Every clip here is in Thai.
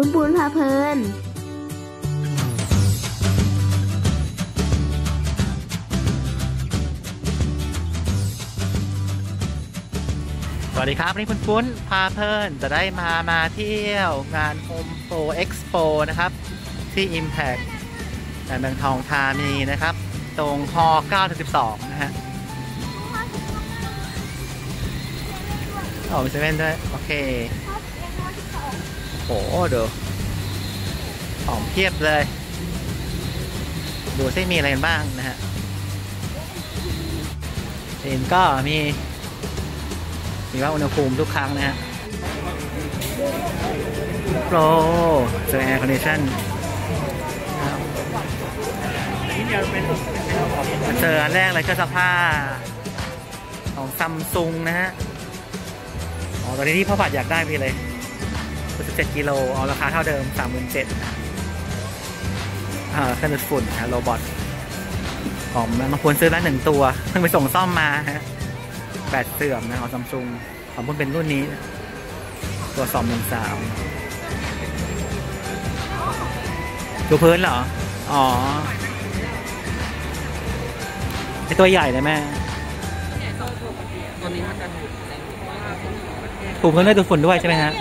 ปุนปุนพาเพลิน สวัสดีครับวันนี่คุณปุ้นพาเพลินจะได้มามาเที่ยวงาน Home Pro Expo นะครับ ที่ Impact ในเมืองทองธานีนะครับ ตรงฮ9-12 นะฮะอ๋อมีเซเว่นด้วย โอเค โอ้โหดูของเพียบเลย ดูซิมีอะไรกันบ้างนะฮะเห็นก็มี มีว่าอุณหภูมิทุกครั้งนะฮะโปรเจอแอร์คอนดิชันเจออันแรกเลยเครื่อผ้าของซัมซุงนะฮะ อ๋อ ตอนนี้ที่พ่อผัดอยากได้พี่เลย 17กิโลเอาราคาเท่าเดิม 37,000อ่าเครื่องดูดฝุ่นนะโรบอทของมันควรซื้อแล้วหนึ่งตัวเพิ่งไปส่งซ่อมมาฮะแบตเสื่อมนะของซัมซุงของผมเป็นรุ่นนี้ ตัวสองหนึ่งสามดูพื้นเหรอ อ๋อไอตัวใหญ่เลยแม่ตัวนี้มันจะถูกถูพื้นด้วยดูดฝุ่นด้วยใช่ไหมฮะ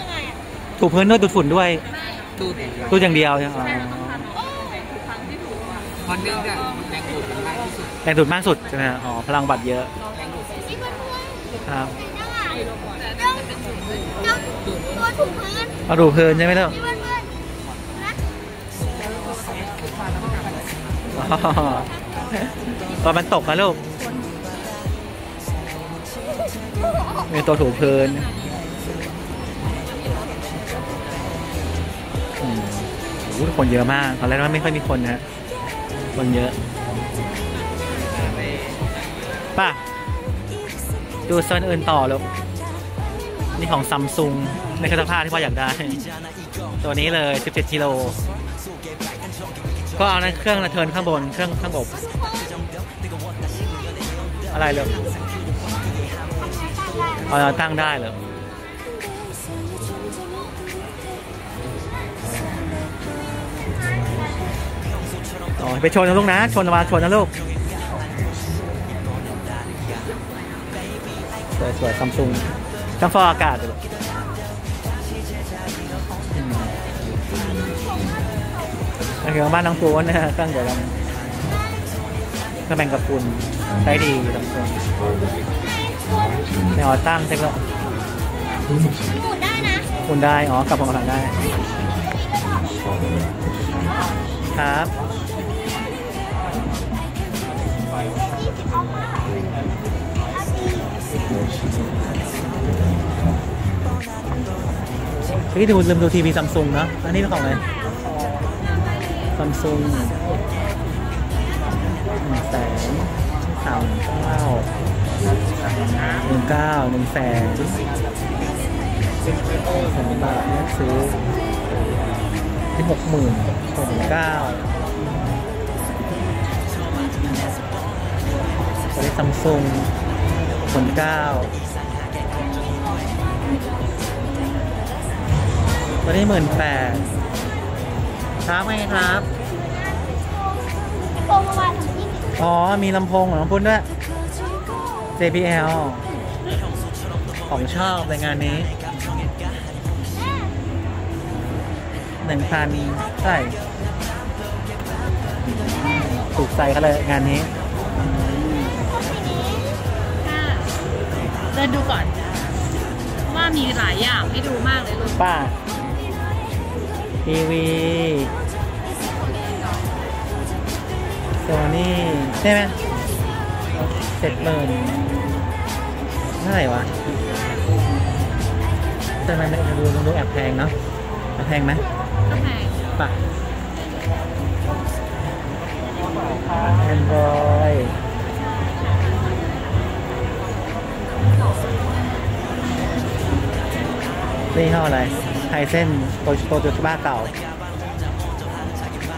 ถูพื้นด้วยดูดฝุ่นด้วยดูดดูดอย่างเดียวใช่ไหมอ๋อเพราะเนื่องจากแรงดูดมันมากที่สุดแรงดูดมากสุดใช่ไหมฮะอ๋อพลังบัตรเยอะแรงดูดครับตัวถูพื้นเอาดูพื้นใช่ไหมล่ะนี่เพื่อนๆนะอ๋อตอนมันตกนะลูกมีตัวถูพื้น คนเยอะมาก ตอนแรกว่าไม่ค่อยมีคนนะฮะคนเยอะ ป่ะ ดูโซนอื่นต่อลูกนี่ของซัมซุงในเครื่องซักผ้าที่พ่ออยากได้ ตัวนี้เลย 17กิโล ก็เอาในเครื่องระเทินข้างบน เครื่องข้างบนอะไรเลยเอาตั้งได้เหร ออ๋อไปชนนะลูกนะ ชนมาชนนะลูก สวยสวยซัมซุงช่างฟอกอากาศเลยอืมอันนี้ของบ้านน้องปูนนะฮะเครื่องเดี๋ยวเราเครื่องแบ่งกับคุณได้ดีซัมซุงในออตั้งเทคโนหมุนได้นะคุณได้ อ๋อกลับของหลังได้ ครับ เฮ้ยดูลืมดูทีวีซัมซุงเนะอันนี้เป็นของอะไรซัมซุงหนึ่งแสนสามเก้าหนึ่งเก้าหนึ่งแสนแสนบาทนี่ซื้อที่หกหมื่นหกเก้าตัวนี้ซัมซุง คนเก้าตัวนี้หมื่นแปดครับไงครับโปรประมาณถึงยี่สิบอ๋อ มีลำโพงของน้องปุ้นด้วย JBL ของชอบในงานนี้หนึ่งพันใช่ถูกใจเขาเลยงานนี้ นดูก่อน ว่ามีหลายอย่างให้ดูมากเลยลูกป้าทีวีโซนี่ใช่ไหมเจ็ดหมื่นเท่าไหร่วะแต่มันดูดูแอบแพงเนาะแอบแพงไหมก็แพงป่ะแอนดรอย นี่ห้ออะไรไฮเส้นโตโตโยต้าเก่า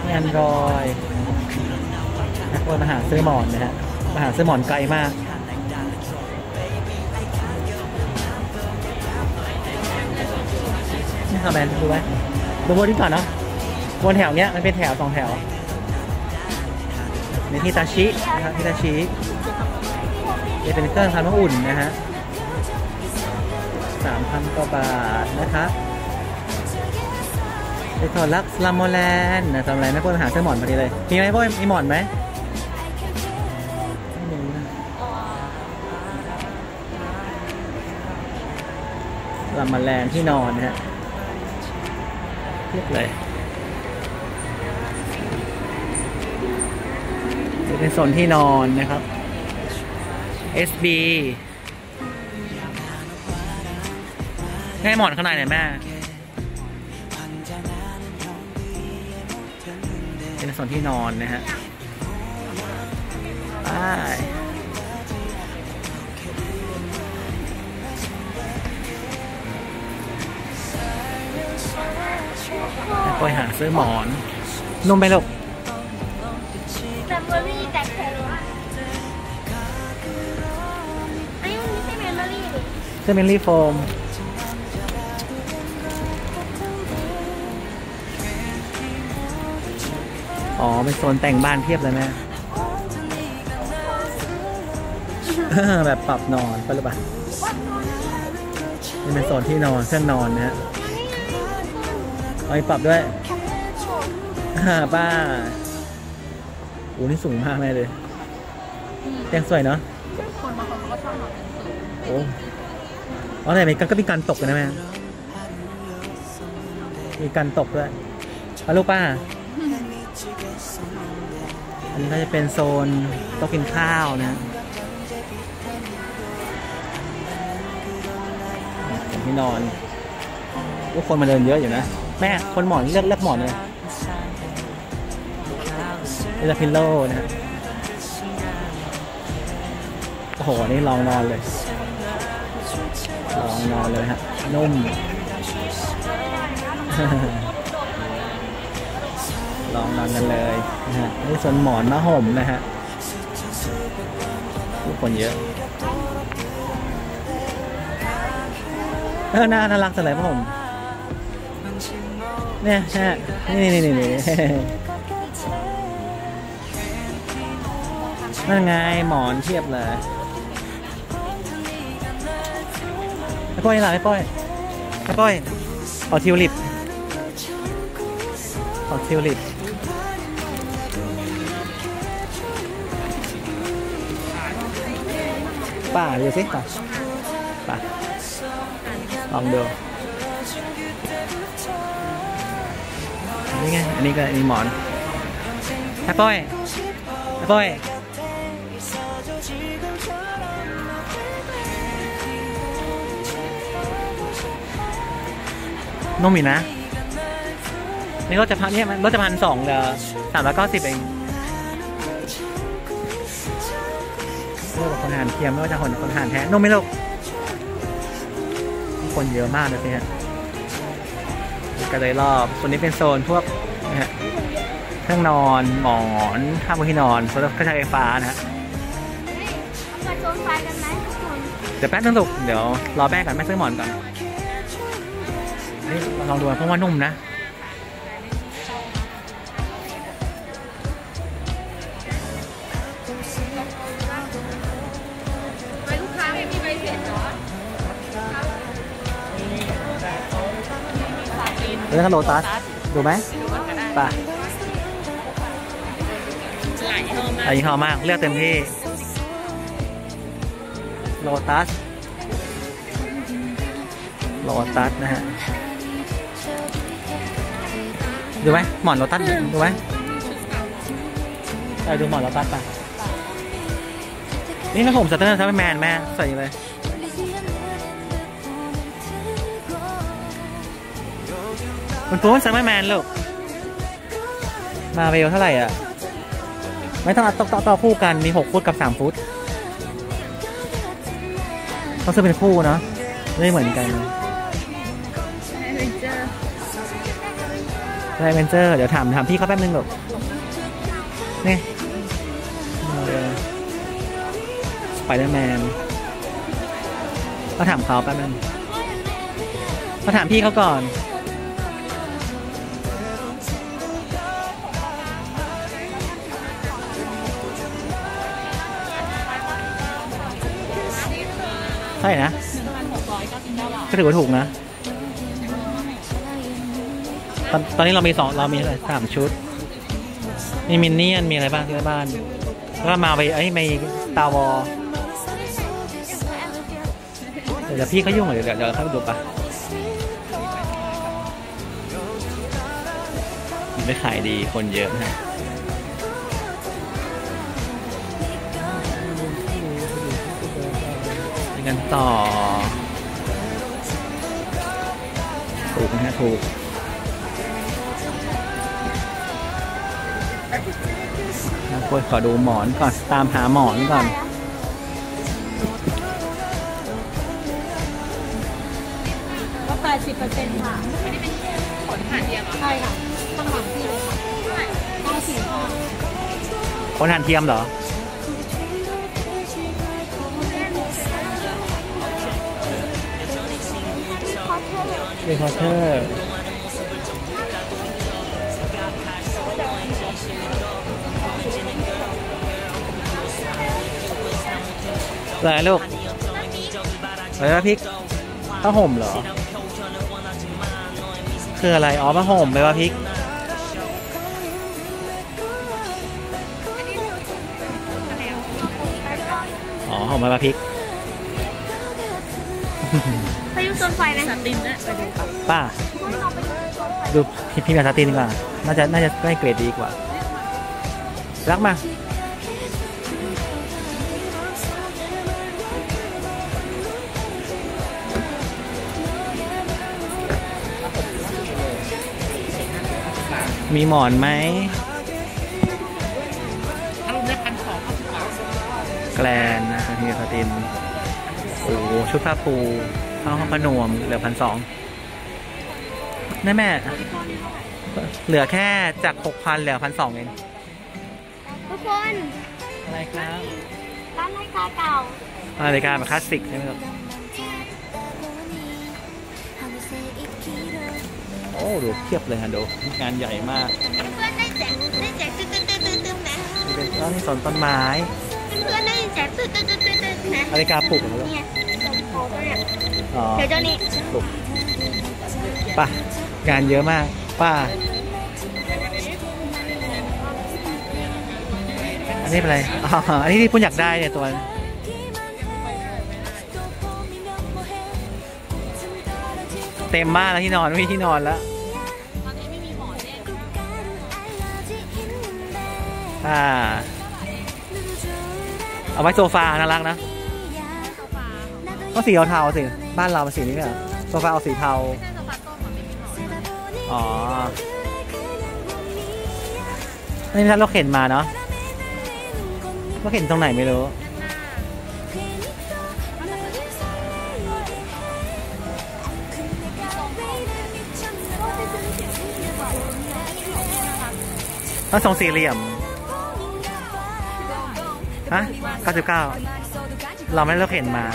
แอนดรอยนักวนมาหาซื้อหมอนนะฮะมาหาซื้อหมอนไกลมากนี่ทำแบรนด์ดูไหมบนบนนี้ก่อนเนาะบนแถวเนี้ยมันเป็นแถวสองแถวในที่ตาชินะครับที่ตาชินี่เป็นเครื่องทำน้ำอุ่นนะฮะ สามพันกว่าบาทนะครับไปถอดลักลามโมแลนด์นะทำอะไรไม่พ้นหาเสื้อหมอนพอดีเลย มีไหมพ่อมีหมอนไหมไม่มีนะสลามโมแลนที่นอนนะฮะเรียบเลยนี่เป็นโซนที่นอนนะครับ SB แม่หมอนข้างในเนี่ยแม่ เป็นโซนที่นอนนะฮะไปแล้วก็หาซื้อหมอน นุ่มไปลูกแต่ memory แต่แข็งอะอันนี้มันไม่ใช่ memory ดิเสื้อ memory foam อ๋อเป็นโซนแต่งบ้านเพียบเลยแม่แบบปรับนอนไปหรือเปล่านี่เป็นโซนที่นอนเครื่องนอนนะฮะเอาไปปรับด้วยอ่าป้าโอ้นี่สูงมากแม่เลยเตียงสวยเนาะคนบางคนเขาก็ชอบนอนกลางโอ้อ๋อแต่มีการก็มีการตกนะแม่มีการตกด้วยเอาลูกป้า อันนี้ก็จะเป็นโซนโต๊ะกินข้าวนะผมที่นอนทุกคนมาเดินเยอะอยู่นะ แม่คนหมอนเลือกเลือกหมอนเลยเลือกพิลโล่นะโอ้โห นี่ลองนอนเลย ลองนอนเลยฮะนุ่ม ลองนอนกันเลยนะฮะนี่ส่วนหมอนมาห่มนะฮะผู้คนเยอะเออน่าน่ารักจังเลยผ้าห่มเนี่ยใช่นี่นี่นี่นี่นั่นไงหมอนเทียบเลยไอ้ป้อยนี่ล่ะไอ้ป้อยไอ้ป้อยขอทิวลิปขอทิวลิป ป้าดูสิป่ะป่ะลองดูอันนี้ไง อันนี้ก็อันนี้หมอนไอ้ป้อยไอ้ป้อยนุ่มอีกนะ นี่ก็จะพันเนี่ยมันรถจะพันสองเหลือสามร้อยเก้าสิบเอง หานเทียมไม่ว่าจะคนคนหานแท้นุ่มไหมลูกคนเยอะมากเลยสิฮะก็เลยรอบส่วนนี้เป็นโซนพวกนะฮะเครื่องนอนหมอนข้ามบนที่นอนโซนเครื่องใช้ไฟฟ้านะฮะเอามาโซนไฟกันไหมทุกคนเดี๋ยวแป๊บนึงลูกเดี๋ยวรอแม่ก่อนแม่ซื้อหมอนก่อนนี่ลองดูเพราะว่านุ่มนะ เรื่องโลตัสดูไหมป่ะหลายยี่ห้อมากหลายยี่ห้อมาก เลือกเต็มที่โลตัสโลตัสนะฮะ ดูไหมหมอนโลตัสดูไหมไปดูหมอนโลตัสป่ะ นี่นะผมสเตอร์ทัพแมนแม่ใส่เลย มันตัวมันซัมเมอร์แมนลูก มาเวลเท่าไหร่อะ ไม่ต้องเอาต่อต่อต่อคู่กัน มีหกฟุตกับสามฟุตต้องซื้อเป็นคู่เนาะไม่เหมือนกันไดเวนเจอร์เดี๋ยวถามถามพี่เขาแป๊บนึงหรอกนี่สไปเดอร์แมนก็ถามเขาแป๊บนึงก็ถามพี่เขาก่อน เท่าไหร่นะหนึ่งพันหกร้อยเก้าสิบเก้าบาทก็ถือว่าถูกนะ ตอนตอนนี้เรามีสองเรามีอะไรสามชุด มีมินเนี่ยนมีอะไรบ้างที่บ้าน แล้วก็มาไปไอ้ยมีตาวอลเดี๋ยวพี่เขายุ่งเดี๋ยวเดี๋ยวเดี๋ยวเข้าไปดูปะมันไม่ขายดีคนเยอะนะ ต่อ ถูกนะฮะถูกนะกดขอดูหมอนก่อน ตามหาหมอนก่อนก็แปดสิบเปอร์เซ็นต์ค่ะผลผ่านเดียวเหรอใช่ค่ะข้างหลังพี่เลยค่ะเก้าสี่ห้าคนหันเทียมเหรอ เบคอเทอร์อะไรลูกอะไรนะพริกผ้าห่มเหรอ คืออะไร อ๋อผ้าห่มไปว่าพริกอ๋อห่มไปว่าพริกพายุโซนไฟไหมสตินนะไป้า ดูพี่พี่แมวซาตินดีกว่า น่าจะน่าจะได้เกรดดีกว่า รักมามีหมอนไหมถ้ารวมได้พันสองแกลนนะครับพี่ซาติน โอ้ชุดผ้าปูผ้าห้องพนวมเหลือพันสอง แม่แม่ เหลือแค่จากหกพันเหลือพันสองเอง ทุกคน อะไรครับ ร้านนาฬิกาเก่านาฬิกาแบบคลาสสิกใช่ไหมครับ โอ้ดูเทียบเลยฮะดูงานใหญ่มาก เพื่อนได้แจกได้แจกตื้อตื้อตื้อตื้อตื้อนะนี่เป็นต้นสนต้นไม้ เพื่อนได้แจกตื้อตื้อตื้อตื้อตื้อนะนาฬิกาปลุกเหรอลูกเนี่ยสมโพตัวเนี่ยอ๋อเดี๋ยวเจ้านี้ปลุกป่ะ งานเยอะมาก ป้า อันนี้เป็นอะไรอ๋ออันนี้ที่พุ่นอยากได้เนี่ยตัวเต็มมากแล้วที่นอนไม่มีที่นอนแล้วตอนนี้ไม่มีหมอนเนี่ยอ่า เอาไว้โซฟาน่ารักนะโซฟาก็สีเทาๆสิ บ้านเราเป็นสีนี้เหรอโซฟาเอาสีเทา อ๋อนี่ถ้ารถเข็นมาเนาะเรถเข็นตรงไหนไม่รู้ต้องทรงสี่เหลี่ยม ฮะ 99 เราไม่ได้รถเข็นมา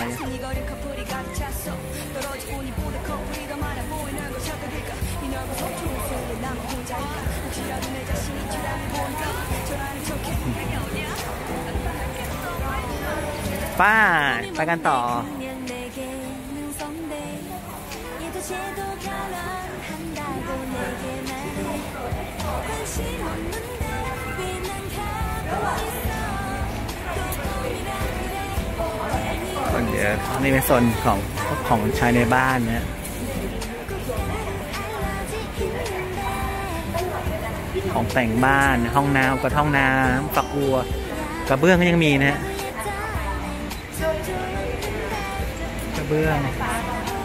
ป้าไปกันต่อนเดี๋ยวนี่เป็นโซนของของใช้ในบ้านนะของแต่งบ้านห้องน้ำกระท่องน้ำฝักบัวกระเบื้องก็ยังมีนะฮะ เบื้อง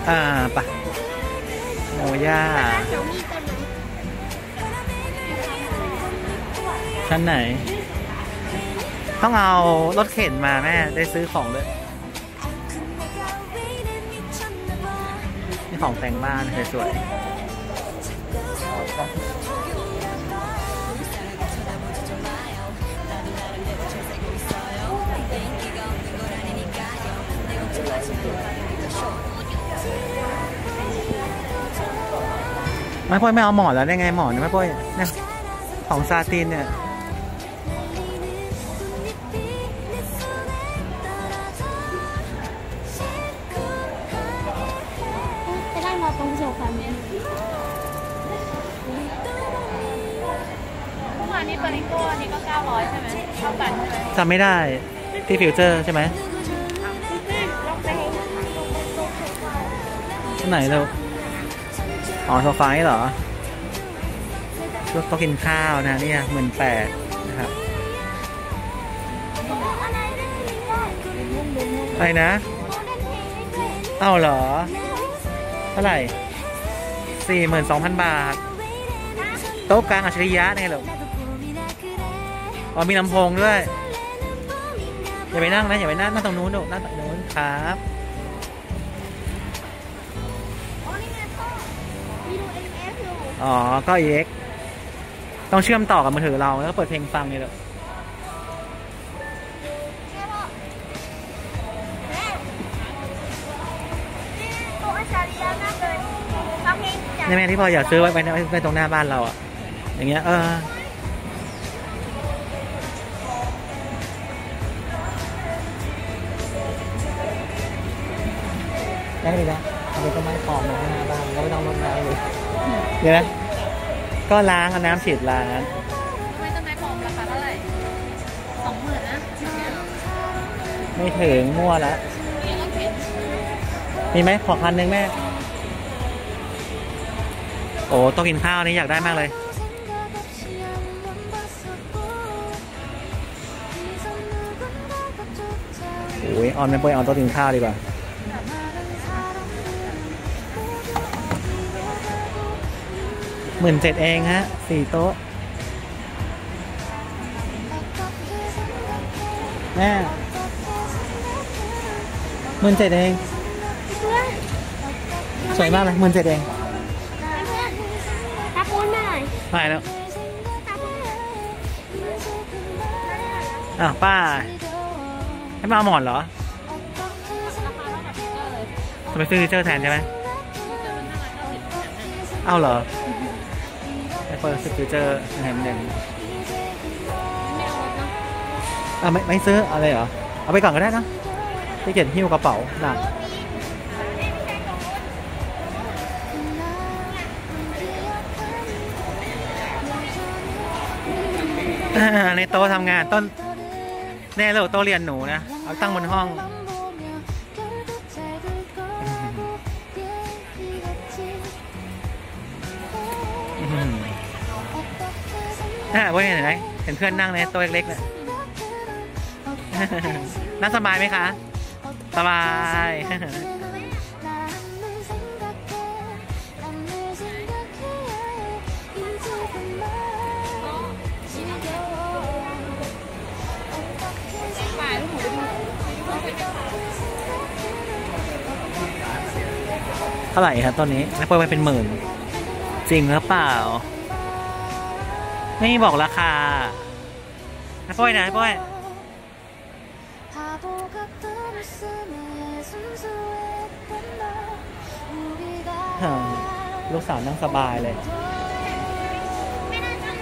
อ่าปะโมย่า ชั้นไหน ต้องเอารถเข็นมาแม่ ได้ซื้อของด้วยนี่ของแต่งบ้านสวยๆ แม่พ่อยไม่เอาหมอนแล้วได้ไงหมอนไม่พ่อยเนี่ยของซาตินเนี่ยจะได้มาตรงโซฟาเนี่ยเมื่วานนี้ปาริโกนี่ก็ 900 ใช่ไหมซันไมจำไม่ได้ที่ฟิวเจอร์ใช่ไหมไหนเรา อ๋อโซฟานี่เหรอโต๊ะกินข้าวนะเนี่ยหมื่นแปดนะครับอะไรนะเอ้าเหรอ เท่าไหร่สี่หมื่นสองพันบาท โต๊ะกลางอัจฉริยะเนี่ยเหรออ๋อมีลำโพงด้วย อย่าไปนั่งนะ อย่าไปนั่งนั่งตรงนู้นดูนั่งตรงนู้นครับ อ๋อ ก็ EX ต้องเชื่อมต่อกับมือถือเราแล้วเปิดเพลงฟังเลยเหรอใช่พ่อแม่นี่ตัวอัจฉริยะมากเลยฟังเพลงจากนี่แม่ที่พออยากซื้อไว้ไว้ไว้ไว้ตรงหน้าบ้านเราอะ อย่างเงี้ย เออได้เลยนะ เดี๋ยวนะ ก็ล้างเอาน้ำฉีดล้างทำไมต้นไม้ปลอมราคาเท่าไหร่สองหมื่นนะเนี่ยไม่ถึงมั่วแล้วนี่ก็เห็นมีไหมขอคันหนึ่งแม่ โอ้ต้องกินข้าวนี่อยากได้มากเลยโอ้ยออนไม่ไปออนโต๊ะกินข้าวดีกว่า หมื่นเจ็ดเองฮะสี่โต๊ะแม่หมื่นเจ็ดเอง สวยมากเลยหมื่นเจ็ดเองเพื่อนหน่อยไปแล้วทักคุณหน่อยอ้าวป้าให้มาเอาหมอนเหรอจะไปซื้อเจอแทนใช่ไหมเอาเหรอ เปิดซื้อฟิวเจอร์แทนหนึ่งอะไม่ไม่ซื้ออะไรเหรอ เอาไปก่อนก็ได้นะที่เกียจหิ้วกระเป๋าหนักอ่าในโต๊ะทำงานต้นแน่เลยโต๊ะเรียนหนูนะ เอาตั้งบนห้อง อ่าเว้ยเห็นไหมเห็นเพื่อนนั่งในโต๊ะเล็กๆเนี่ยนั่งสบายไหมคะ สบาย เท่าไหร่ครับต้นนี้แล้วเปิดไปเป็นหมื่น จริงหรือเปล่า ไม่บอกราคานะป้อยนะป้อยอ่าลูกสาวนั่งสบายเลย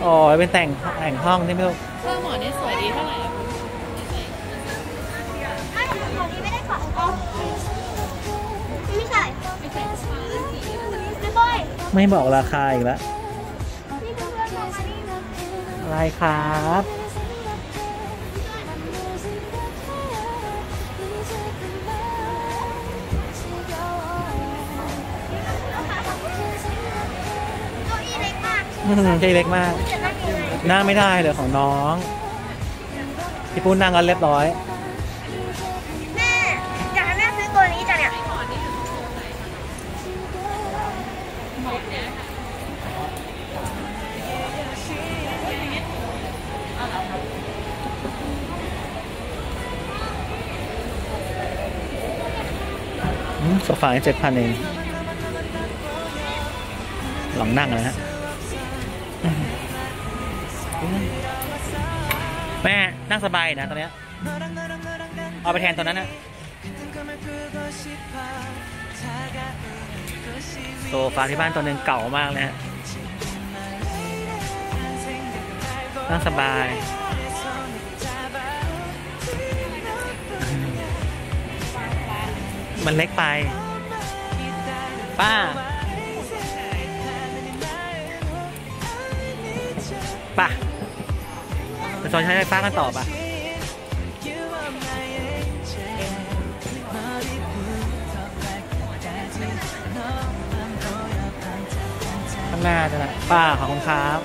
โอ้ยเป็นแต่งแต่งห้องใช่ไหมลูกเสื้อหมอนี่สวยดีเท่าไหร่อะคุณไม่ของคนนี้ไม่ได้ขอเอาไม่ใช่ไม่ใช่ผ้าสีไม่บ่อยไม่บอกราคาอีกแล้ว อะไรครับเก้าอี้เล็กมากอืมใจเล็กมากจะนั่งยังไงนั่งไม่ได้เลยของน้อง พี่ปุ้นนั่งกันเรียบร้อย อืมโซฟาเจ็ดพันเอง หลังนั่งนะฮะ แม่นั่งสบายนะตอนเนี้ยเอาไปแทนตอนนั้นนะโซฟาที่บ้านตัวหนึ่งเก่ามากเลยฮะนั่งสบาย มันเล็กไป ป้าป้าโซนใช้ไฟฟ้ากันต่อป่ะข้างหน้าจะนะป้าขอบคุณครับ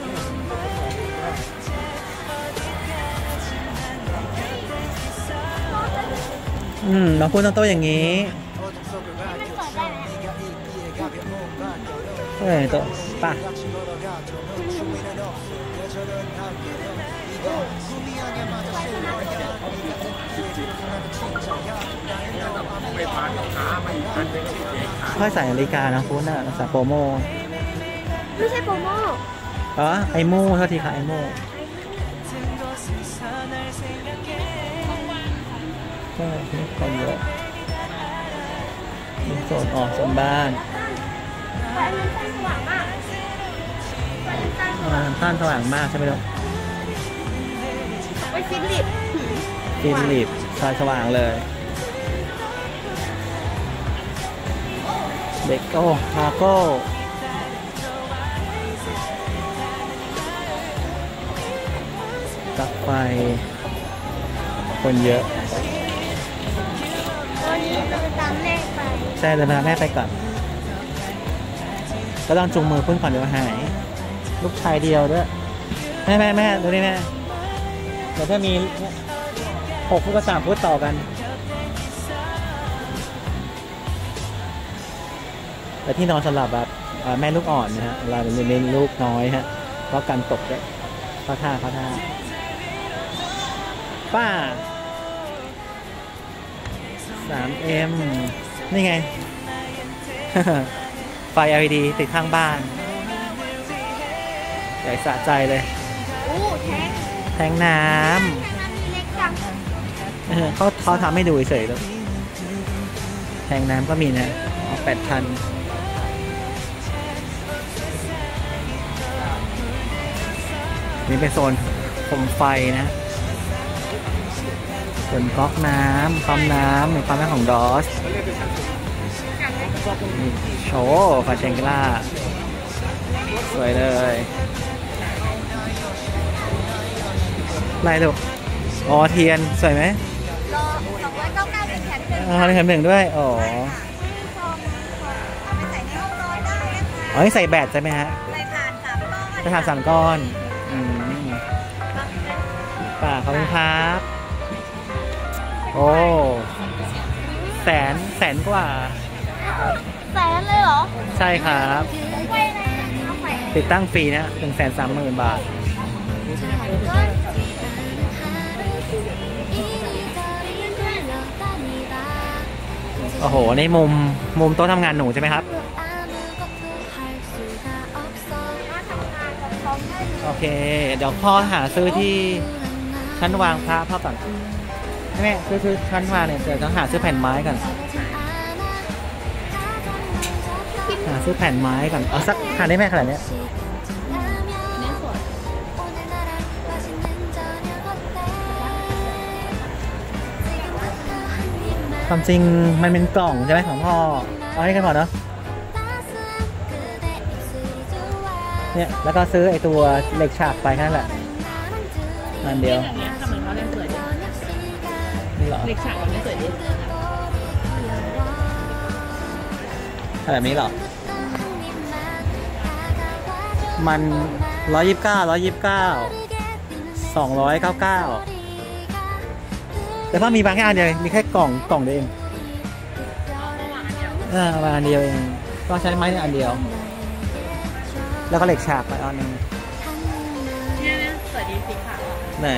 อืมน้องคุณต้องโตะอย่างนี้ เปิดได้ไหมเอ้ยโตะป่ะค่อยใส่นาฬิกานะคุณน่ะใส่โปรโมไม่ใช่โปรโมอ๋อไอโม่เท่าทีค่ะไอโม่ก็มีคนเยอะมีโซนออกโซนบ้าน ไฟมันไฟสว่างมากไฟมันไฟสอ่าว่างท่านสว่างมากใช่ไหมลูกไว้ฟิลิปฟิลิปไฟสว่างเลย เด็กโก้คาโก้ตักไฟคนเยอะตอนนี้เราจะตามแม่ไป ใช่เดินพาแม่ไปก่อน ก็ต้องจูงมือพึ่งก่อนเดี๋ยวหาย ลูกชายเดียวด้วย แม่แม่แม่ดูนี่แม่เดี๋ยวถ้ามีเนี่ยหกฟุตกับสามฟุตต่อกัน แต่ที่นอนสำหรับแบบเอ่อแม่ลูกอ่อนนะฮะเวลาเป็นเน้นลูกน้อยฮะเพราะกันตกด้วยเข้าท่าเข้าท่าป้า 3M นี่ไง ไฟ LED ติดข้างบ้าน ใหญ่สะใจเลยโอ้แท้งแทงน้แท้งน้ำมีเล็กจังำเออเขาเขาทำให้ดูเฉยๆแล้วแทงน้ำก็มีนะเอาแปดพันนี่เป็นโซนผมไฟนะส่วนก๊อกน้ำปั๊มน้ำในปั๊มน้ำของดอส นี่โชว์ฟาเชงกล่าสวยเลยลายลูกอ๋อเทียน สวยไหมรอสองร้อยเก้าเก้าเป็นแถมหนึ่งอ๋อในแถมหนึ่งด้วย อ๋อซองซองเอาไปใส่ในห้องนอนได้นะคะอ๋อนี่ใส่แบตใช่ไหมฮะใส่ถ่านสามก้อนจะทานสามก้อนอืมป่าขอบคุณครับ โอ้ แสน แสนกว่าแสน เลยเหรอ ใช่ครับติดตั้งฟรีนะหนึ่งแสนสามหมื่นบาท โอ้โห ในมุมมุมโต๊ะทำงานหนูใช่ไหมครับ โอเค เดี๋ยวพ่อหาซื้อที่ชั้นวางพระพ่อก่อนแม่ซื้อชั้นวางเนี่ยเดี๋ยวต้องหาซื้อแผ่นไม้ก่อน หาซื้อแผ่นไม้ก่อนเอาสักหาได้แม่ขนาดเนี้ยความจริงมันเป็นกล่องใช่ไหมของพ่อ เอาให้กันก่อนเนาะเนี่ย แล้วก็ซื้อไอตัวเหล็กฉากไปแค่นั้นแหละอันเดียวแบบเนี้ยทำเหมือนเขาเล่นสวยดีนี่เหรอเด็กฉากแบบนี้สวยดีแบบนี้เหรอ มันร้อยยิบเก้าร้อยยิบเก้าสองร้อยเก้าเก้าแต่พ่อมีบางแค่อันเดียวเองมีแค่กล่องกล่องเดียวเองเออมาอันเดียวเองก็ใช้ไม้อันเดียว แล้วก็เหล็กฉากไปอันหนึงเนี่ยนะสวยดีสีขาวอะไหน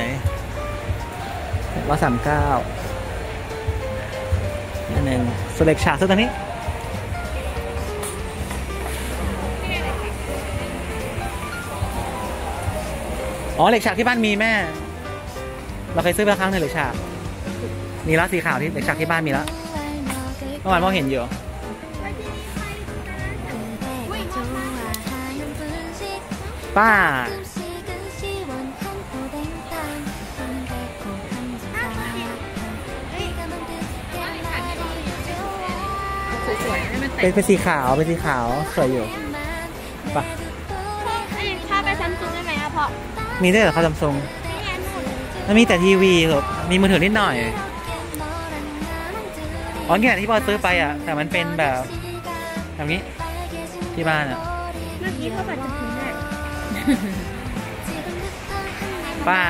ร้อยสามเก้าอันหนึ่งส่วนเหล็กฉากซื้อตรงนี้ อ๋อเหล็กฉากที่บ้านมีแม่ เราเคยซื้อไปแล้วครั้งหนึ่งเหล็กฉาก มีแล้วสีขาวที่เหล็กฉากที่บ้านมีแล้วเมื่อวานพ่อเห็นอยู่ป้าเป็นเป็นสีขาวเป็นสีขาวสวยอยู่ มซุงได้ไหมอะพ่อมีด้วยเหรอเขาซัมซุงนี่ไงนู่นมันมีแต่ทีวีหรอกมีมือถือนิดหน่อย อ๋อเนี่ยที่พ่อซื้อไปอะ แต่มันเป็นแบบแบบนี้ ที่บ้านอะ เมื่อกี้เท่ากับจะถึงอะป้า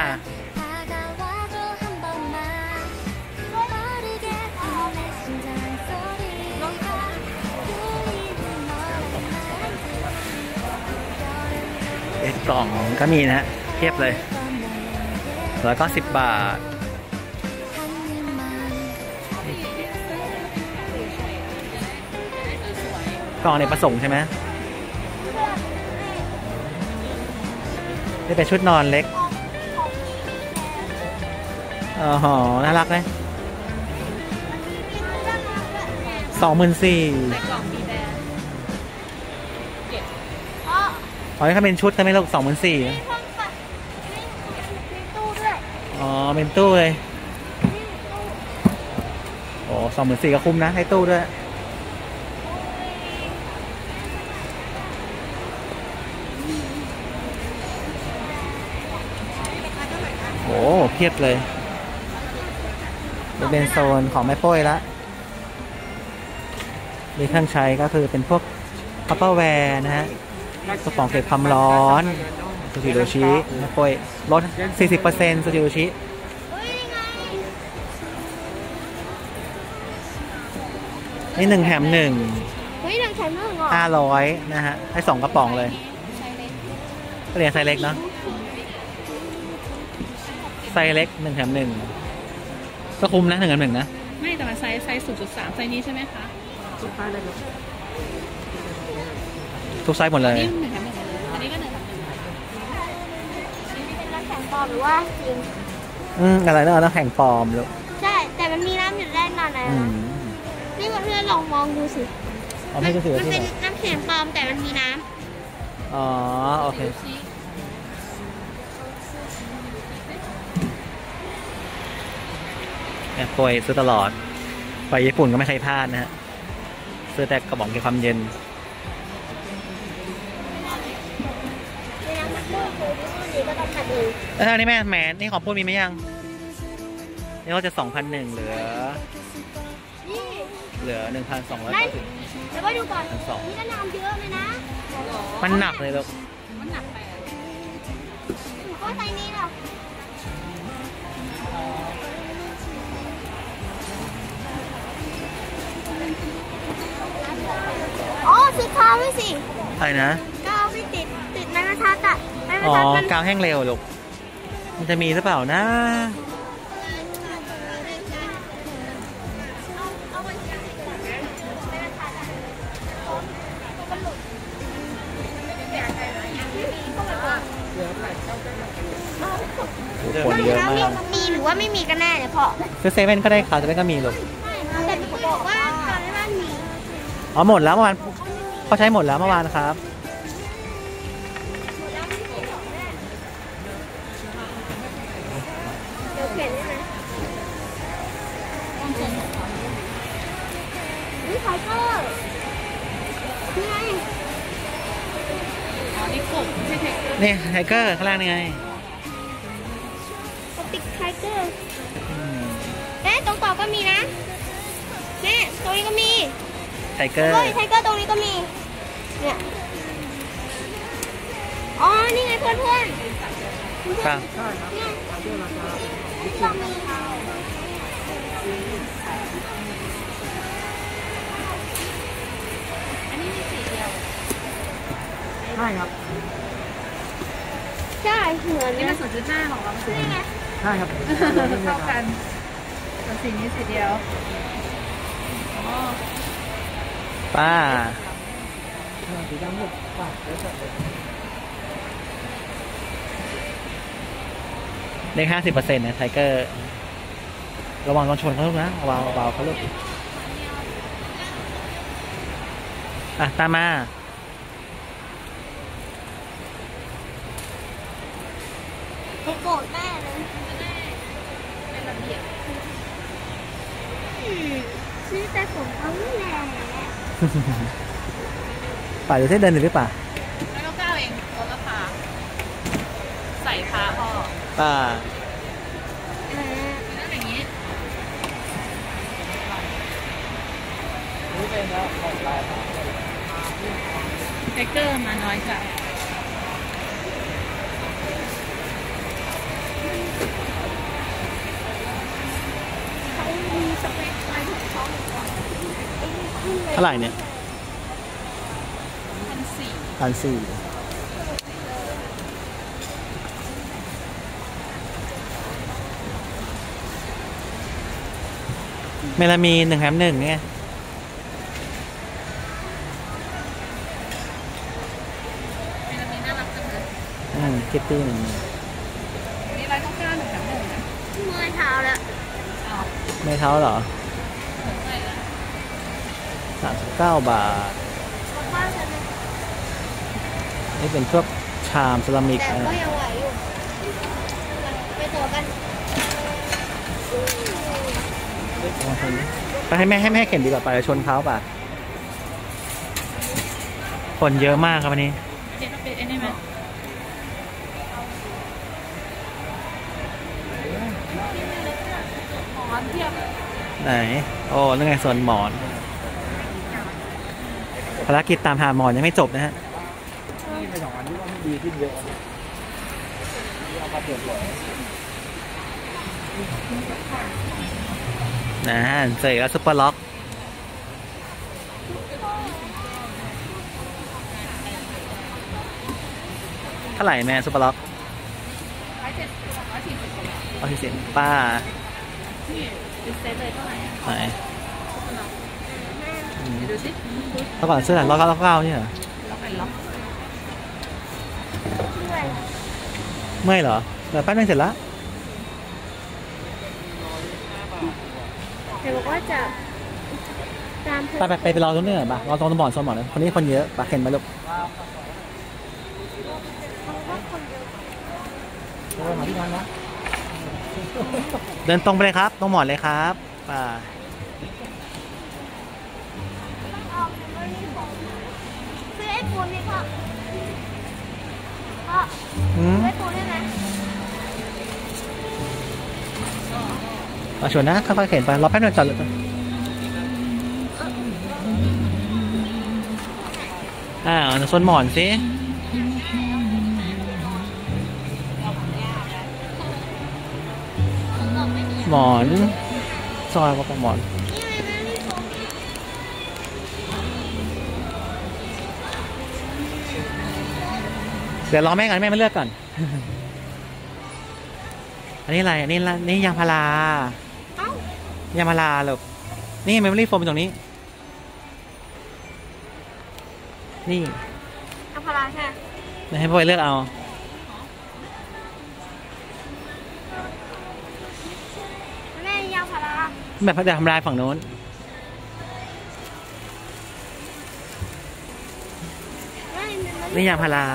เอ็ดกล่องก็มีนะฮะ เทียบเลย แล้วก็สิบบาท กล่องในประสงค์ใช่ไหมนี่เป็นชุดนอนเล็กอ๋อหอน่ารักเลยสองหมื่นสี่ในกล่องมีแบรนด์อ๋ออ๋อนี่เขาเป็นชุดใช่ไหมลูกสองหมื่นสี่ เป็นตู้เลยโอ้สองหมื่นสี่ก็คุ้มนะ ให้ตู้ด้วย โอ้เพียบเลยนี่เป็นโซนของแม่ป้ยละมีเครื่องใช้ก็คือเป็นพวกคัพเปอร์แวร์นะฮะกระป๋องเก็บความร้อนซูชิโรชิแม่ป้ยลด 40%ซูชิโรชิ นี่หนึ่งแถมหนึ่งเฮ้ยหนังฉันเมื่อก่อนห้าร้อยนะฮะ ให้สองกระป๋องเลยใช้เล็กก็เรียนไซส์เล็กเนาะไซส์เล็กหนึ่งแถมหนึ่งก็คุ้มนะหนึ่งแถมหนึ่งนะ ไม่แต่มัน size size ศูนย์จุดสามไซส์นี้ใช่ไหมคะทุกไซส์หมดเลยนี่หนึ่งแถมหนึ่งเลยอันนี้ก็หนึ่งแถมหนึ่งเป็นน้ำแข็งปลอมหรือว่าจริงอืมอะไรนะน้ำแข็งปลอมลูกใช่ แต่มันมีน้ำอยู่ด้านในนะอืมนี่เพื่อนๆ ลองมองดูสิเอาให้ดูสิมัว่านที่เป็นไหนน้ำแข็งปลอมแต่มันมีน้อ๋อโอเคซูชิแม่โป้ยซื้อตลอด ไปญี่ปุ่นก็ไม่เคยพลาดนะฮะซื้อแต่กระป๋องเก็บความเย็นำเวลามันพูดถึงนี่ก็ต้องขัดเองเออนี่แม่แหมนี่ของพูดมีไหมยังนี่ก็จะสองพันหนึ่งเหลือนี่ เหลือหนึ่งพันสองร้อยนั่นเก้าสิบเดี๋ยวมาดูก่อนพันสองนี่ก็น้ำเยอะเลยนะมันหนักเลยลูกมันหนักไปอะหนูก็ใส่นี่หรอกอ๋อสีขาวด้วยสิอะไรนะก็เอาไปติดติดไม้บรรทัดอะไม้บรรอ๋อทัดมันกาวแห้งเร็วลูกมันจะมีหรือเปล่านะ คนเยอะมากมีหรือว่าไม่มีกันแน่เนี่ยพ่อซื้อเซเว่นก็ได้ค่ะเซเว่นก็มีลูกแต่พี่บอกว่าตอนนั้นมีอ๋อหมดแล้วเมื่อวานเขาใช้หมดแล้วเมื่อวานครับเดี๋ยวเขียนได้ไหมนี่ไทเกอร์นี่ไงอ๋อนี่กบไม่ใช่เทคเกอร์นี่ไทเกอร์ข้างล่างนี่ไงส ติ๊กไทเกอร์เอ๊ะตรงต่อก็มีนะนี่ตรงนี้ก็มีไทเกอร์เฮ้ยไทเกอร์ตรงนี้ก็มี เนี่ยอ๋อ นี่ไงเพื่อนเพื่อนครับเนี่ยเรามีอันนี้มีสีเดียวใช่ครับ ใช่ เหมือนนี่เนี่มัยนศูนย์จุดห้าของเราสีนี่ไง ใช่ครับเท่ากันแต่สีนี้สีเดียวอ๋อป้าสีดำหมดป่ะเดี๋ยวจะเลขห้าสิบเปอร์เซ็นต์นะไทเกอร์ระวังโดนชนเขาลูกนะเบาเบาเขาลูกอะ ตามมา แต่เขาแหละป่าอยู่เส้นเดินหรือเปล่าไม่ต้อก้าวเองรถละพาใส่พาพ่อป่านั่นอย่างนี้นี่เป็นแล้วขอแท็กเกอร์มาน้อยจัง เลยเท่าไหร่เนี่ยพันสี่พันสี่เมลามีหนึ่งแถมหนึ่งเนี่ยเมลามีน่ารักจังเลยอืมคิตตี้หนึ่งนี่ร้อยเก้าเก้าหนึ่งแถมหนึ่งนะเมื่อยเท้าแล้วเอาไม่เท้าเหรอ 39 บาท นี่เป็นพวกชามเซรามิกแต่ไปให้แม่ให้แม่เข็นดีกว่าไปชนเท้าป่ะคนเยอะมากครับวันนี้ไหน โอ้นั่นไงส่วนหมอน ภารกิจตามหาหมอนยังไม่จบนะฮะนี่เป็นสองอันที่ว่ามันดีขึ้นเยอะนะที่เอามาเปรียบเลยนะเสกแล้วซุปเปอร์ล็อกเท่าไหร่แม่ซุปเปอร์ล็อกร้อยเจ็ดสิบร้อยสี่สิบกว่าบาทเอาที่เสียงป้านี่ดูเซตเลยเท่าไหร่อะไหนอืมเดี๋ยวดูสิดูเท่าก่อนเสื้อร้อยเก้าเก้านี่เหรอล็อกเป็นล็อกด้วยเมื่อยเหรอเดี๋ยวแป๊บนึงเสร็จละแต่บอกว่าจะตามเธอไปไปไปไปรอตรงนี้หน่อยป่ะรอตรงหมอนโซนหมอนเลยคนนี้คนเยอะป่ะเข็นไปลูกเขาว่าคนเดียวเออมาที่ร้านนะเดินตรงไปเลยครับตรงหมอนเลยครับ ป่า อืมเอาชวนนะค่อยๆเข็นไปรอแป๊บนึงจอดเลยอ่าโซนหมอนสิหมอนซอยกับหมอน เดี๋ยวรอแม่ก่อนแม่มาเลือกก่อน อันนี้อะไร อันนี้ละนี่ยางพาราเอ้ายางพาราลูกนี่ memory foam ตรงนี้ นี่ยางพาราใช่ไหมเดี๋ยวให้พ่อไปเลือกเอาแม่ยางพาราแบบเดี๋ยวทำลายฝั่งโน้นแม่มันนี่ยางพารา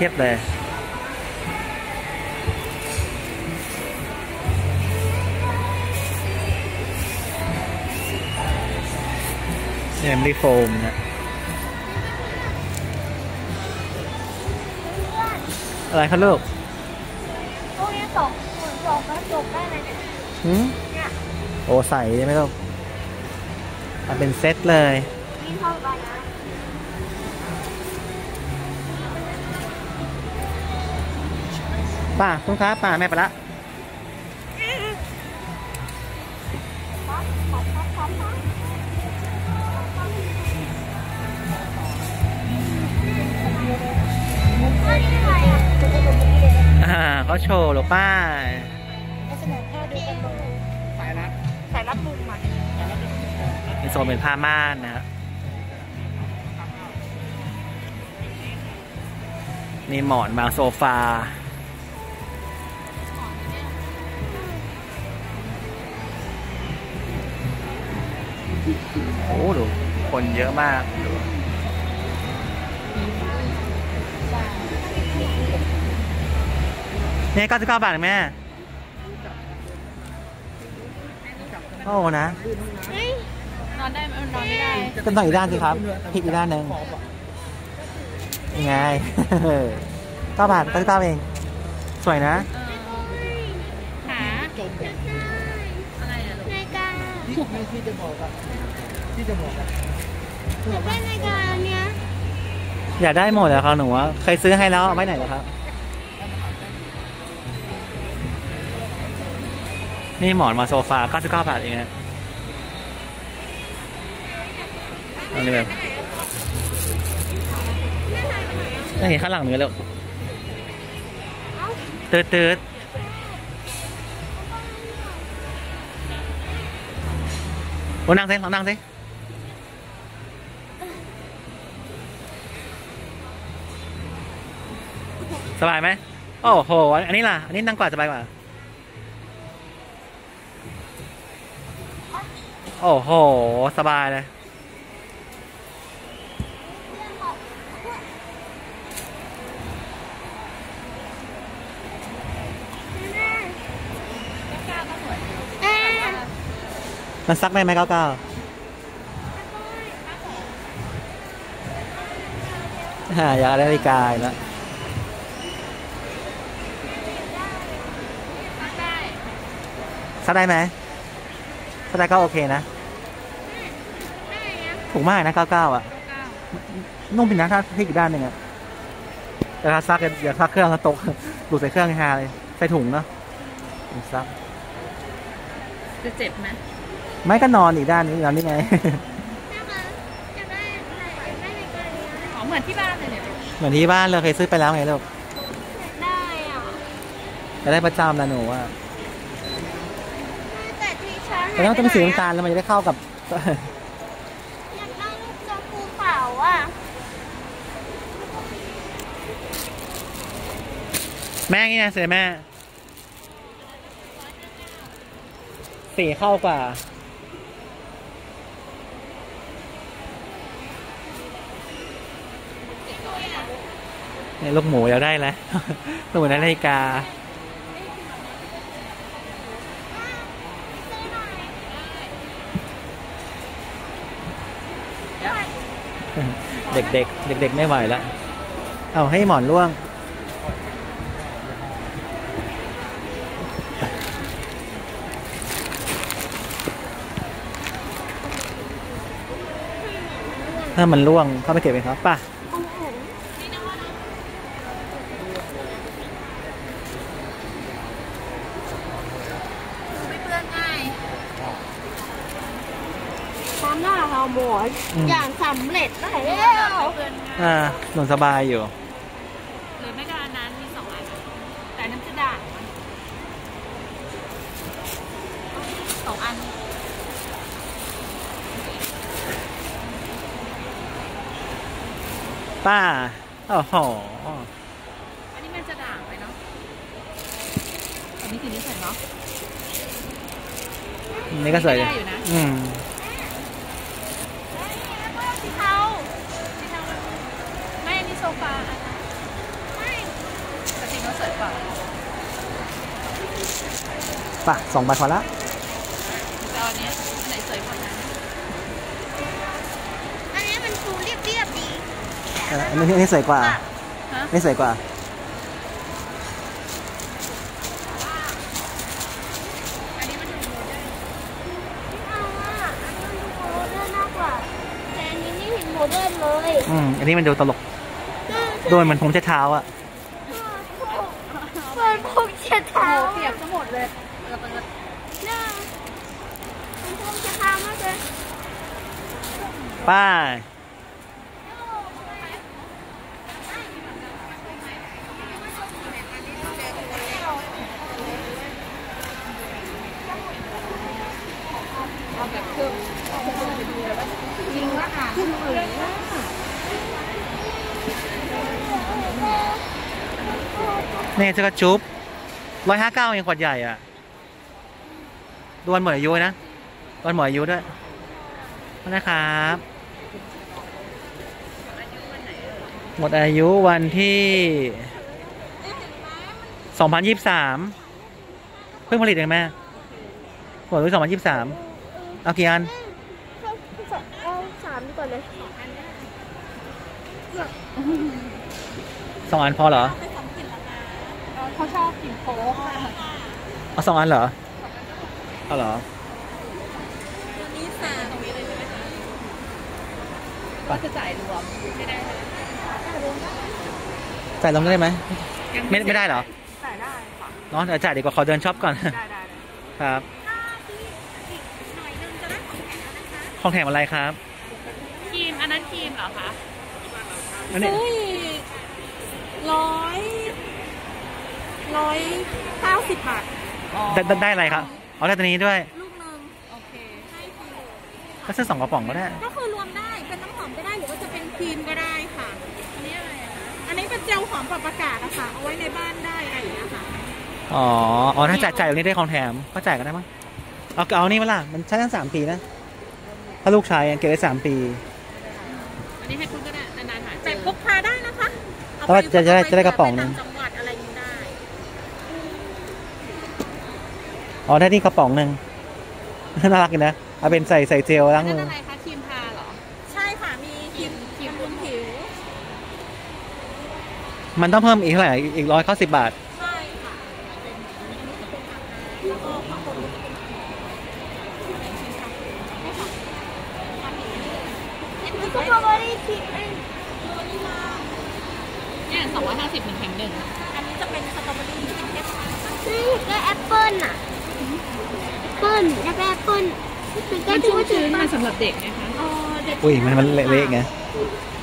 อ๋ออันเทียบเลยเนมรีโฟมนะอะไรครับลูกพวกนี้ตกฝนตกแล้วตกได้เลยเนี่ยหืมเนี่ยโอ้ใส่ได้ไหมลูกมาเป็นเซตเลยนี่เข้าไป ป้าคุณครับป้าแม่ไปละอ่าเขาโชว์หรอป้าลักษณะผ้าเดียวกัดสายรัดมุมอะในโซนเป็นผ้าม่านนะครับมีหมอนบางโซฟา โอ้ดูคนเยอะมากดูเนี่ยเก้าสิบเก้าบาทเองแม่โอ้นะเฮ้ยนอนได้ไหมนอนไม่ได้ก็ต้องอีกด้านสิครับพลิกอีกด้านหนึ่งยังไงเก้าบาทเก้าสิบเก้าเอง สวยนะาที่ที่จะบอกอะที่จะบอกอะอยากได้นาฬิกาอันเนี้ยอยากได้หมดเลยครับหนูว่าเคยซื้อให้แล้วเอาไว้ไหนเหรอครับ นี่หมอนมาโซฟา 99 บาทเองนะอันนี้แบบนี่เห็นข้างหลังนี้แล้วตืดตืด โอ้นั่งสิลองนั่งสิสบายไหมโอ้โหอันนี้ล่ะอันนี้นั่งกว่าสบายกว่าโอ้โห สบายเลย มันซักได้ไหมเก้าเก้าฮ่าอยากได้นาฬิกาอีกแล้วได้ซักได้ไหมซักได้ก็โอเคนะได้นะถูกมากนะเก้าเก้าอะเก้านุ่มเป็นนะถ้าพลิกอีกด้านหนึ่งอะแต่ถ้าซักอย่าอย่าซักเครื่องแล้วตกดูดใส่เครื่องฮาเลยใส่ถุงเนาะซักจะเจ็บไหม ไม่ก็นอนอีกด้านนี้นอนนี่ไงนะคะอยากได้อะไรอยากได้นาฬิกาอันเนี้ยอ๋อเหมือนที่บ้านเลยเนี่ยเหมือนที่บ้านเราเคยซื้อไปแล้วไงลูกอยากได้อะจะได้ประจำนะหนูว่าแต่ที่ช้าแต่ต้องเป็นสีน้ำตาลแล้วมันจะได้เข้ากับอยากได้จอภูเป่าอะแม่งี้นะเสียแม่สีเข้ากว่า เนี่ยลูกหมูอยากได้แล้วลูกหมูนาฬิกาเด็กๆ เด็กๆ ไม่ไหวแล้ว เอาให้หมอนร่วง ถ้ามันร่วงเข้าไปเก็บเองครับป่ะ ไม่เปื้อนง่าย ทำหน้าเราหมด อืมอย่างสำเร็จได้แล้วไม่เปื้อนง่ายอ่าหนุนสบายอยู่หรือไม่ก็อันนั้นมีสองอันแต่อันนั้นจะด่างมั้งสองอันป้าโอ้โหอันนี้มันจะด่างไปเนาะอันนี้สีนี้สวยเนาะนี่ก็สวยได้อยู่นะอืม สีเทา ไม่อันนี้ โซฟาอันนั้นไม่แต่สีนู้นสวยกว่าป่ะสองใบพอละแต่อันเนี้ยอันไหนสวยกว่านั้นอันนี้มันฟูเรียบเรียบๆดีเอออันนี้อันนี้สวยกว่าฮะอันนี่สวยกว่า อันนี้มันดู modern ไม่เอาอะอันนี้มันดู modern มากกว่าแต่อันนี้ไม่เห็น modern เลย อืม อันนี้มันดูตลก โดนมันพรมเช็ดเท้าอะเปิดพรมเช็ดโอ้เท้าโหเปียกซะหมดเลยเปิดเปิดน่ามันพรมเช็ดเท้ามากเลยป้าเอาแบบเครื่องเอาเครื่องไปดูเลยว่าจริงว่าอ่านขึ้นเลย นี่ยเจะกระจุบร้อยห้าเก้ายังขวดใหญ่อะดวนหมดอายุนะดวนหมดอายุด้วยนะครับหมดอายุวันที่สองพันยี่สามเพิ่งผลิตเองแม่หัวรุ่นสองพันยี่สามเอากี่อันเอาสามดีกว่าเลยสองอันพอเหรอ เขาชอบกินโค้กค่ะเอาสองอันเหรอเอาเหรอนี่สามก็จะจ่ายรวมไม่ได้จ่ายลงได้ไหมไม่ไม่ได้เหรอจ่ายได้ค่ะเนาะเดี๋ยวจ่ายดีกว่าขอเดินช็อปก่อนได้ได้ได้ครับหน่อยนึงจะได้ของแถมแล้วนะคะของแถมอะไรครับครีมอันนั้นครีมเหรอคะอันนี้ซื้อร้อย ร้อยเก้าสิบบาทได้ได้ได้อะไรครับเอาได้ตัวนี้ด้วย ลูกหนึ่งโอเคก็ซื้อสองกระป๋องก็ได้ ก็คือรวมได้เป็นน้ำหอมก็ได้หรือว่าจะเป็นครีมก็ได้ค่ะ อันนี้อะไรอะคะอันนี้เป็นเจลหอมปรับอากาศอะค่ะเอาไว้ในบ้านได้อะไรอย่างเงี้ยค่ะอ๋อ อ๋อถ้าจ่ายจ่ายตรงนี้ได้ของแถมก็จ่ายกันได้มั้งเอาเอานี่มาล่ะมันใช้ตั้งสามปีนะ ถ้าลูกชายเก็บได้สามปี อันนี้ให้คุณก็ได้นานๆหาแต่พกพาได้นะคะเอาแต่ว่าจะจะได้ปจะได้กระป๋องหนึ่ง ไปต่าจังหวัดอะไรอย่างนี้ได้ อ๋อได้นี่กระป๋องหนึ่งน่ารักเลยนะเอาเป็นใส่ใส่เจลล้างนั่นมืออะไรคะครีมทาเหรอ ใช่ค่ะ มีครีมครีมบนผิว มันต้องเพิ่มอีกเท่าไหร่อีกร้อยเข้าสิบบาท ใช่ค่ะแล้วก็ข้างบนเห็นไหมสตรอคะเบอรี่ครีมเอ้ยเนี่ยสองร้อยห้าสิบหนึ่งแถมหนึ่งอันนี้จะเป็นสตรอเบอรี่ครีม taste ซื้อได้แอปเปิ้ลอะแอป เปิ้ลอยากได้แอปเปิ้ลถึงได้ดูว่าถึงมาสำหรับเด็กนะคะอ๋อเด็กอุ้ยมันมันเละๆไง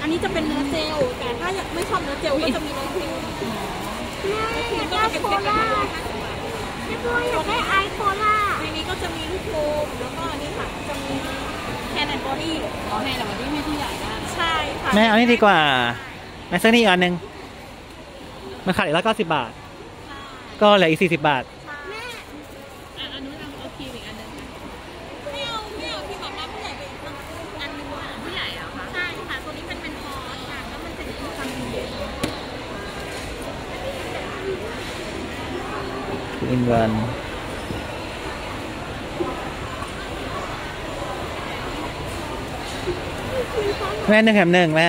อันนี้จะเป็นเนื้อเจลแต่ถ้าอยากไม่ชอบเนื้อเจลก็จะมีเนื้อครีมแม่อยากได้โคลาแม่พ่ออยากได้ไอโคลาในนี้ก็จะมีลูกโป่งแล้วก็อันนี้ค่ะจะมี hand and body อ๋อ hand and body ให้ผู้ใหญ่ได้ใช่ค่ะแม่เอานี่ดีกว่าแม่ซื้อนี่อีกอันหนึ่งมันขายร้อยเก้าสิบบาท ก็เหลืออีกสี่สิบบาท 2 in 1 แม่หนึ่งแถมหนึ่งแม่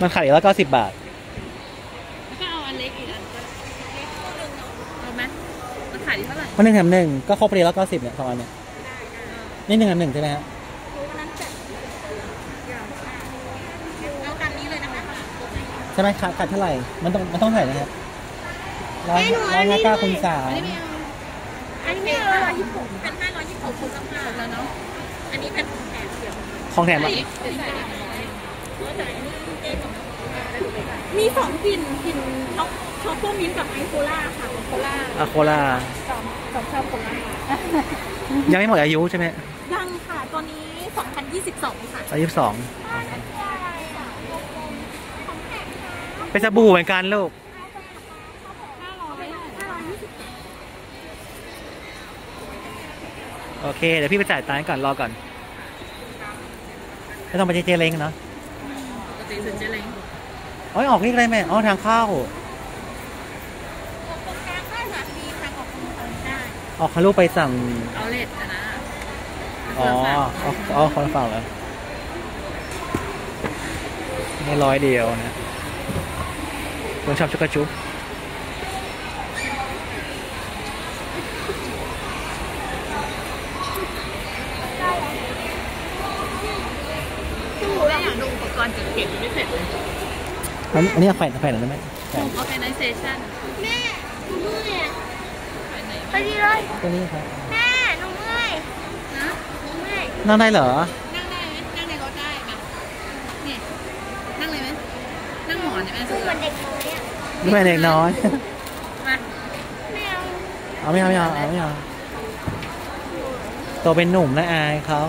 มันขายอีกแล้วเก้าสิบบาท แล้วก็เอาอันเล็กอีกอันก็เอาไมันขายดีเท่าไหร่ มันหนึ่งแถมหนึ่งก็ครบไปแล้วเก้าสิบเนี่ยสองอันเนี่ย นี่หนึ่งแถมหนึ่งใช่ไหมฮะ ช่ไหมขาดขาดเท่าไหร่ มันต้องมันต้องเท่าไหร่นะฮะร้อยร้อยห้าเก้าคูณสามอันนี้ไม่เอาอันนี้ไม่เอาร้อยยี่สิบหกเป็นห้าร้อยยี่สิบหกคูณสามแล้วเนาะ อันนี้เป็นของแถมเดียวของแถมอะมีสองกลิ่นกลิ่นช็อกช็อกโกมิ้นท์กับไอโคล่าค่ะโคล่าอะโคล่าสองสองชอบโคล่ายังไม่หมดอายุใช่ไหมยังค่ะ ตัวนี้ 2022 ค่ะอายุสอง เป็นสบู่เหมือนกันลูกโอเค เดี๋ยวพี่ไปจ่ายตังค์ก่อน รอก่อน ไม่ต้องไปเจเจเล้งเนาะปกติสุดจะเล้งอ๋อออกนี่อะไรแม่ อ๋อ ทางเข้าตรงกลางได้ค่ะมีทางออกตรงกลางได้ออกคาลูกไปสั่งเอาเลทนะ อ๋ออ๋ออ๋อคนละฝั่งเหรอนี่ร้อยเดียวนะ คนชอบชุกกระชุบแม่อยากดูอุปกรณ์เก็บไม่เสร็จเลยอันนี้อันนี้เอาแขวนแขวนหน่อยได้ไหมแขวน organization แม่หนูเมื่อยอะไปไหนไปดีเลยตัวนี้ครับแม่หนูเมื่อยนะหนูเมื่อยนั่งได้เหรอ แม่เด็กน้อยมาไม่เอาเอาไม่เอาไม่เอาเอาไม่เอาโตเป็นหนุ่มนะอายเขา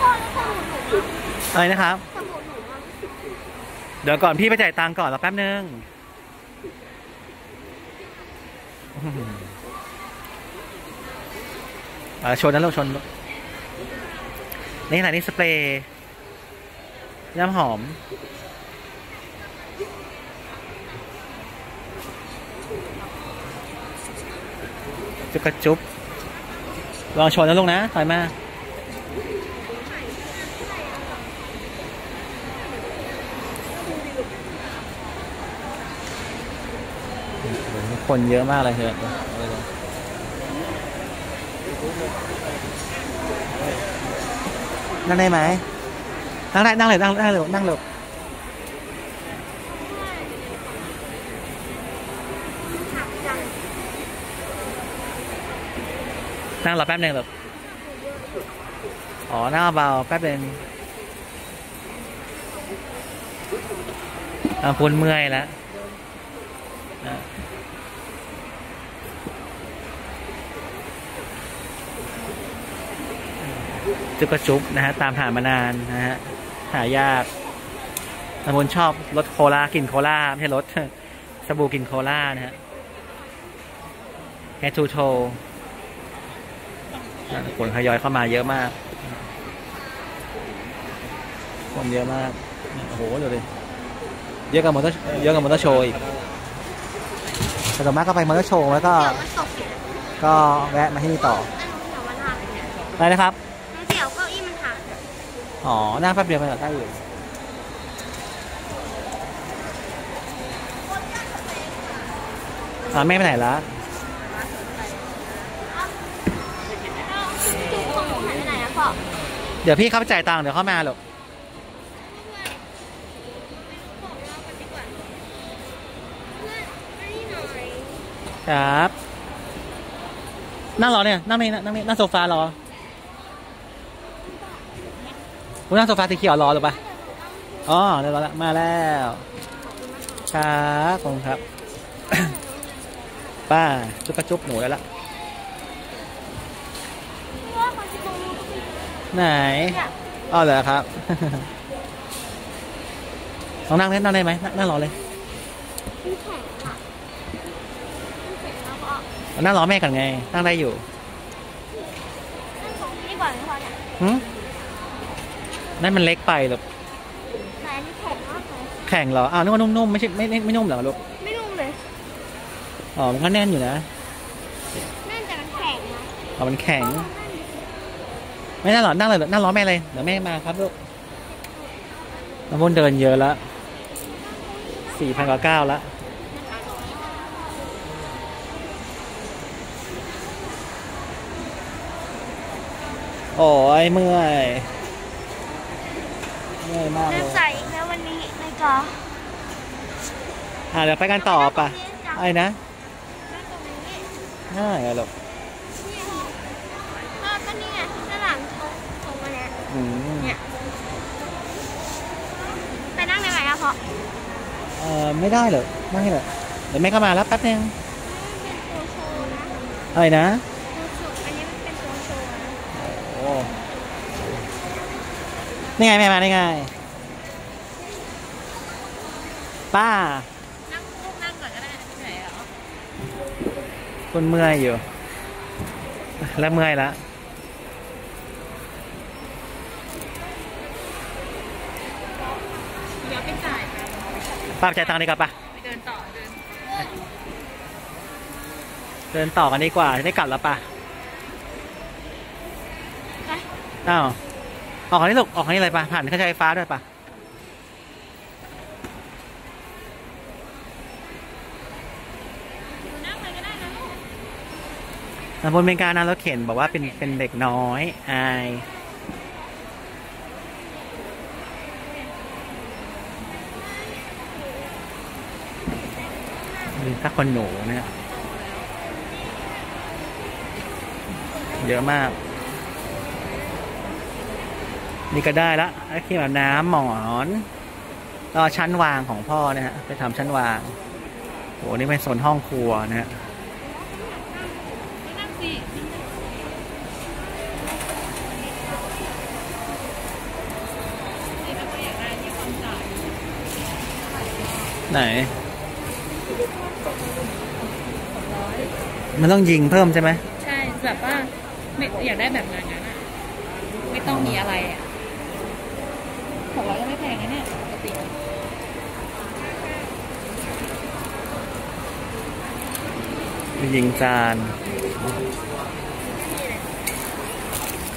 พ่อแล้วพ่อหนูหนูอะไรนะครับสมุนหนูอะเดี๋ยวก่อนพี่ไปจ่ายตังค์ก่อนรอแป๊บนึง อ่าชนนะลูกชนลูกนี่ไหนนี่สเปรย์น้ำหอม จุกกระจุบลองชนนะลูกนะถอยมาคนเยอะมากเลยเถอ นั่งได้ไหม นั่งได้ นั่งเลย นั่งนั่งเลยนั่งเลยนั่งรอแป๊บหนึ่งหรออ๋อ นั่งเบาแป๊บหนึ่งอ่าพูนเมื่อยแล้ว จุกกระจุกนะฮะตามหามานานนะฮะหายากตำบลชอบรสโคลากลิ่นโคลาไม่ใช่รสสบู่กลิ่นโคลานะฮะแฮทูโทคนทยอยเข้ามาเยอะมากคนเยอะมาก โอ้โหเดี๋ยวดิเยอะกับมอเตอร์เยอะกับมอเตอร์โชว์อีกแต่ต่อมาก็ไปมอเตอร์โชว์แล้วก็เดี๋ยวมันตกเนี่ยก็แวะมาที่นี่ต่อแต่มันหักเนี่ยอะไรนะครับ น้องเสี่ยวเก้าอี้มันหัก อ๋อ นั่งแป๊บเดียวไปก็ได้อยู่อ่าแม่ไปไหนละจุกของหนูหายไปไหนอะพ่อเดี๋ยวพี่เข้าไปจ่ายตังค์เดี๋ยวเข้ามาหรอกครับ นั่งรอเนี่ย นั่งนี่นั่งนี่นั่งโซฟารอ คุณนั่งโซฟาสีเขียวรอหรือปะอ๋อเรียบร้อยแล้วมาแล้วครับขอบคุณครับ ป้าจุ๊บกระจุ๊บหนูแล้วละไหนอ๋อเหรอครับลองนั่งเล่นนั่งได้ไหมนั่งนั่งรอเลยมันแข็งค่ะมันแข็งแล้วก็นั่งรอแม่ก่อนไง นั่งได้อยู่นั่นของนี่ก่อนนะพ่อเนี่ยหึ นั่นมันเล็กไปหรอกแต่อันนี้แข็งมากเลยแข็งเหรอ อ้าวนึกว่านุ่มๆ ไม่ใช่ไม่ไม่ไม่นุ่มเหรอลูก ไม่นุ่มเลยอ๋อ มันก็แน่นอยู่นะนั่นแต่มันแข็งนะอ๋อมันแข็ง ไม่น่าหรอนั่งเลยนั่งรอแม่เลยเดี๋ยวแม่มาครับลูกน้ำมนต์เดินเยอะแล้วสี่พันกว่าเก้าแล้วโอ้ยเมื่อยเมื่อยมากเลเริ่มยใส่อีกแล้ววันนี้ในจออะเดี๋ยวไปกันต่อปะอะไรนะนั่งตรงนี้ง่ายอะลูกเนี่ยพ่อก็นี่ไงด้านหลังตรงตรงมาเนี่ยอืมเนี่ยไปนั่งได้ไหมอะพ่อเออไม่ได้เหรอไม่เหรอเดี๋ยวแม่ก็มาแล้วแป๊บนึงเป็นตัวโชว์นะอะไรนะตัวโชว์อันนี้มันเป็นตัวโชว์นะโอ้นี่ไงแม่มาได้ไง ป้า นั่งลูกนั่งก่อนก็ได้เหนื่อยเหรอคุณเมื่อยอยู่ แล้วเมื่อยแล้วเดี๋ยวไปจ่ายไปป้าไปจ่ายตังค์ดีกว่าป่ะไปเดินต่อเดินเดินต่อกันดีกว่าจะได้กลับแล้วป่ะไปอ้าวออกทางนี้ลูกออกทางนี้เลยป่ะผ่านเครื่องใช้ไฟฟ้าด้วยป่ะ หนูนั่งเลยก็ได้นะลูก นบนเป็นการนั่งรถเข็นบอกว่าเป็นเป็นเด็กน้อยอายมีถ้าคนหนูเนี่ย เยอะมาก นี่ก็ได้ละไอ้ที่แบบน้ำหมอนก็ชั้นวางของพ่อนะฮะไปทำชั้นวางโหนี่เป็นโซนห้องครัวนะฮะ นั่งสินี่ถ้าเขาอยากได้ที่ความจ่าย ไหน มันต้องยิงเพิ่มใช่ไหมใช่แบบว่าไม่อยากได้แบบงานงั้นอะไม่ต้องมีอะไรอะของเราก็ไม่แพงนะเนี่ยปกติมียิงจาน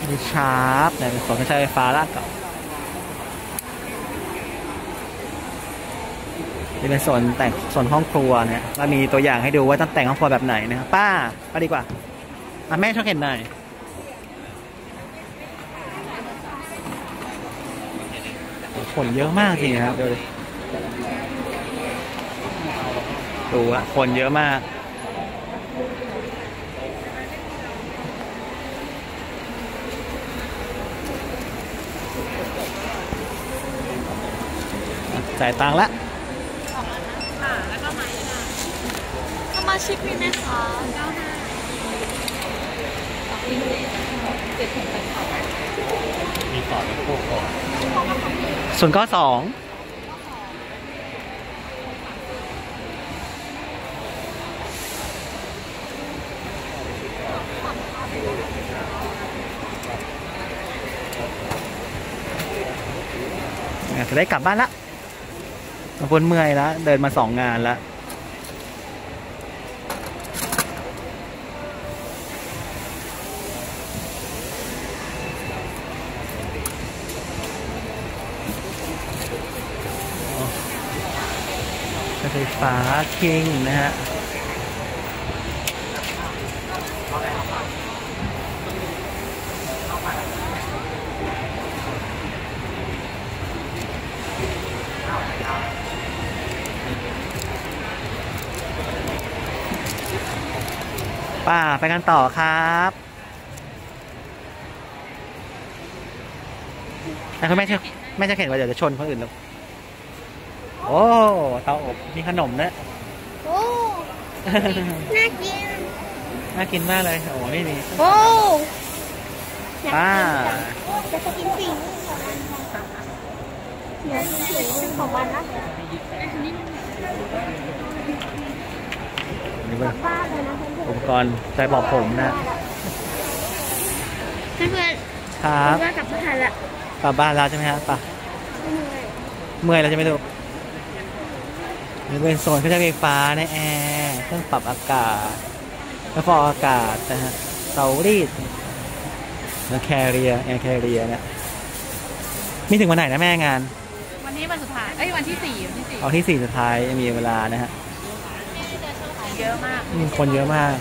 มีชาร์ปเนี่ยเป็นของใช้ไฟฟ้าลากเก่า เป็นส่วนแต่งส่วนห้องครัวเนี่ยเรามีตัวอย่างให้ดูว่าต้องแต่งห้องครัวแบบไหนนะครับป้าป้าดีกว่าอะแม่ช่วยเห็นหน่อยคนเยอะมากจริงครับดูดิดูอะคนเยอะมากจ่ายตังค์ละค่ะ แล้วก็ไม้ค่ะ สมา ชิกมีไหมคะเก้าห้าเจ็ดถึงแปดสองส่วนย์เก้าสองจะได้กลับบ้านละมาพ้นเมื่อยแล้ว เดินมาสองงานแล้ว ไฟฟ้าคิงนะฮะป้าไปกันต่อครับแต่คุณแม่เชื่อแม่จะเห็นว่าเดี๋ยวจะชนคนอื่นหรอก โอ้เตาอบมีขนมด้วยโอ้น่ากินน่ากินมากเลยโอ้นี่มีโอ้อยากป้ากินจังจะกินสิ่งอยากกินสิ่งหนึ่งของมันนะนี่เป็นบ้านเลยนะเพื่อนอุปกรณ์ใช้บอกผมนะๆเพื่อนครัๆบว่ากลับบ้านละกลับบ้านแล้วใช่ไหมครับป่ะไม่เหนื่อยเมื่อยแล้วใช่ไหมลูก นี่เป็นโซนเครื่องใช้ไฟฟ้าในแอร์เครื่องปรับอากาศแล้วฟอกอากาศนะฮะเตารีดแล้วแคเรียแอร์แคเรียเนี่ยมีถึงวันไหนนะแม่งาน วันนี้วันสุดท้าย เอ้ยวันที่สี่วันที่สี่เอาที่สี่สุดท้ายยังมีเวลานะฮะของเยอะมากมีคนเยอะมาก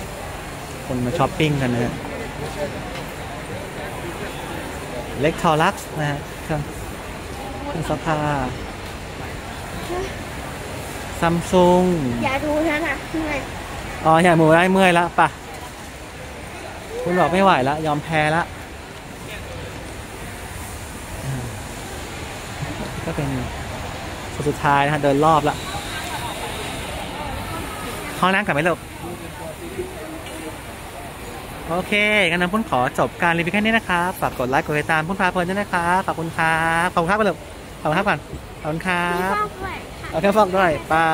คนมาช้อปปิ้งกันนะฮะเล็กทอลักซ์นะฮะเครื่องเครื่องซักผ้า ซัมซุงอย่าดูนะนะเหนื่อยอ๋ออย่าหมูได้เมื่อยแล้วป่ะคุณบอกไม่ไหวแล้วยอมแพ้แล้วอ่าก็เป็นคนสุดท้ายนะฮะเดินรอบละห้องน้ำกลับไหมลูกโอเคงั้นน้ำพุ่นขอจบการรีวิวแค่นี้นะครับฝากกดไลค์กดติดตามพุ่นพาเพลินด้วยนะครับขอบคุณครับขอบคุณครับไปลูกขอบคุณครับก่อนขอบคุณครัมีบฟอกด้วย เอาแค่ฟอกด้วยป้า